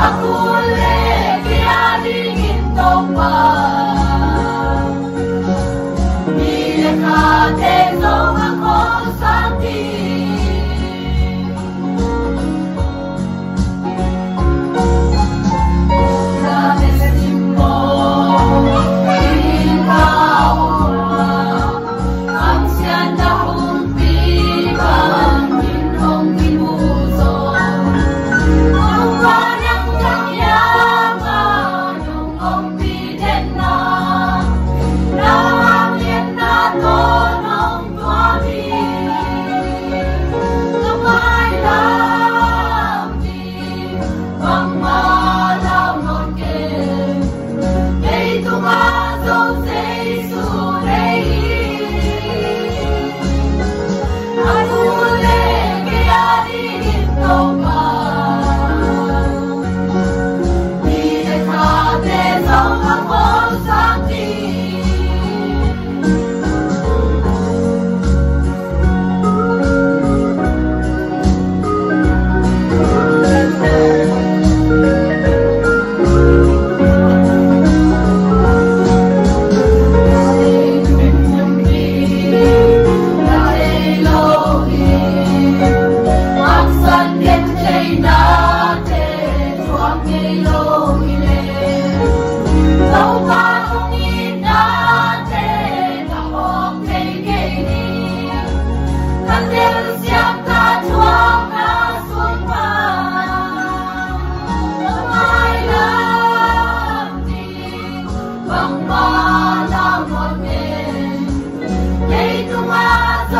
aku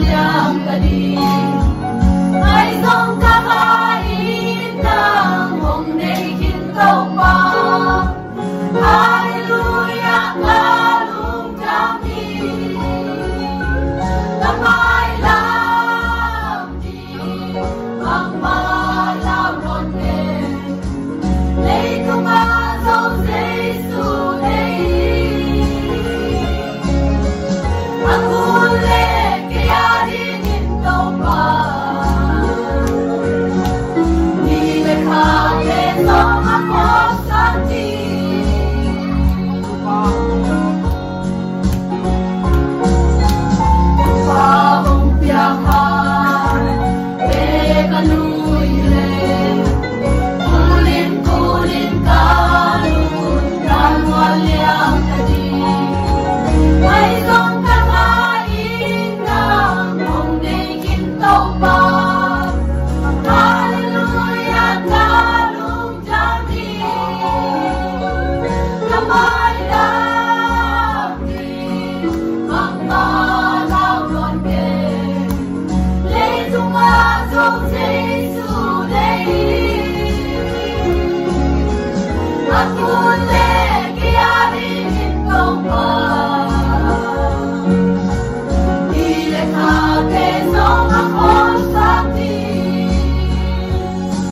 liam ka di ai song ka kai ta mong nei kin tau pa those days.